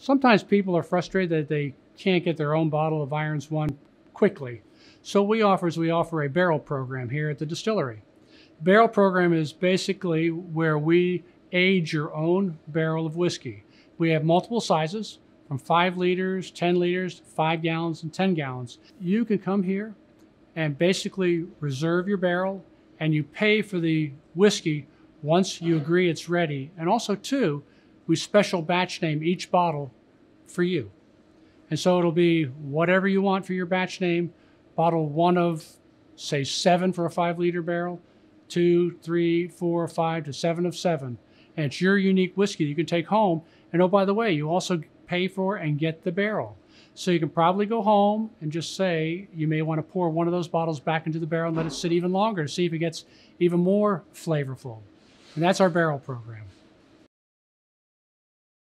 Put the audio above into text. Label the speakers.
Speaker 1: Sometimes people are frustrated that they can't get their own bottle of Irons One quickly. So we offer is we offer a barrel program here at the distillery. Barrel program is basically where we age your own barrel of whiskey. We have multiple sizes from 5 liters, 10 liters, 5 gallons, and 10 gallons. You can come here and basically reserve your barrel and you pay for the whiskey once you agree it's ready. And also, too, we special batch name each bottle for you. And so it'll be whatever you want for your batch name. Bottle one of, say, seven for a five liter barrel, two, three, four, five to seven of seven. And it's your unique whiskey you can take home. And oh, by the way, you also pay for and get the barrel. So you can probably go home and just say you may want to pour one of those bottles back into the barrel and let it sit even longer to see if it gets even more flavorful. And that's our barrel program.